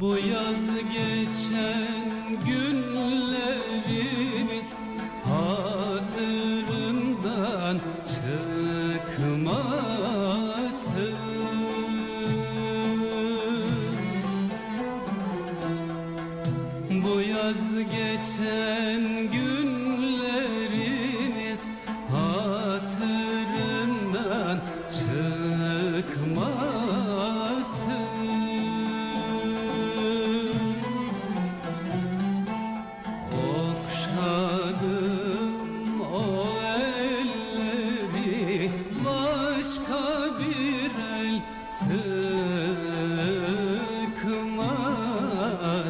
Bu yaz geçen günlerimiz hatırımdan çıkmasın. Bu yaz geçen günlerimiz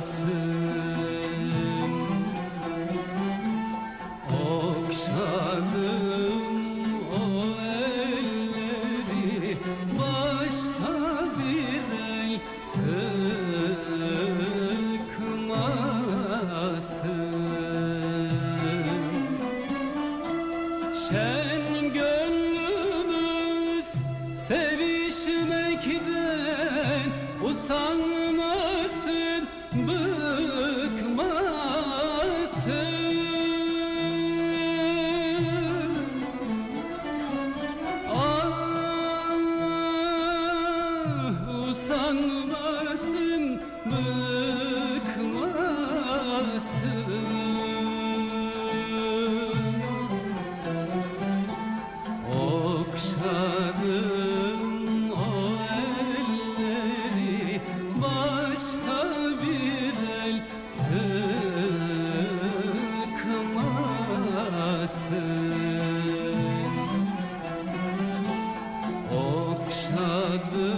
sıkmasın. Okşadım elleri başka bir el sıkmasın. Şen gönlümüz sevişmekten Ah usanmasın, bıkmasın عبد